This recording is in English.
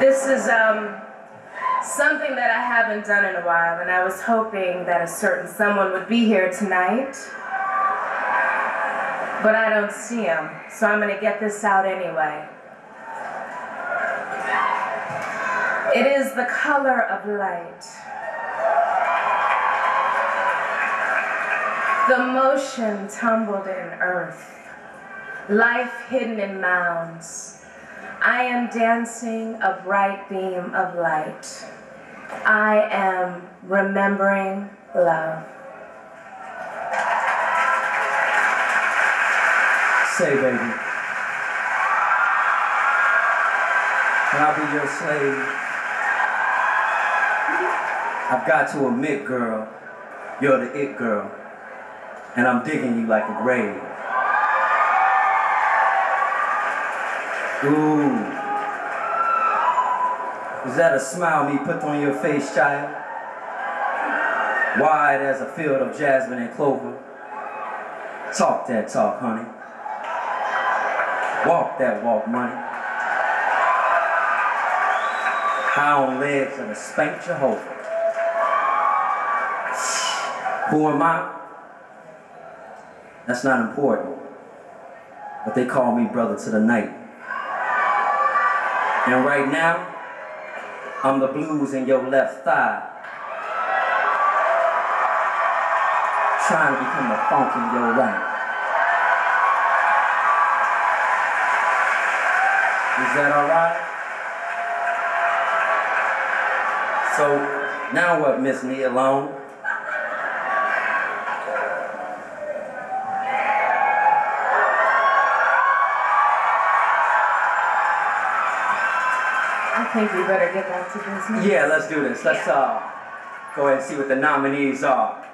This is um, something that I haven't done in a while, and I was hoping that a certain someone would be here tonight. But I don't see him, so I'm going to get this out anyway. It is the color of light. The motion tumbled in earth, life hidden in mounds. I am dancing a bright beam of light. I am remembering love. Say, baby, can I'll be your slave? I've got to admit, girl, you're the it girl, and I'm digging you like a grave. Ooh. Is that a smile me put on your face, child? Wide as a field of jasmine and clover. Talk that talk, honey. Walk that walk, money. High on legs of a spank Jehovah. Who am I? That's not important. But they call me brother to the night. And right now, I'm the blues in your left thigh. Trying to become the funk in your right. Is that alright? So, now what, Miss Me Alone? I think we better get back to business. Yeah, let's do this. Let's Yeah. uh, go ahead and see what the nominees are.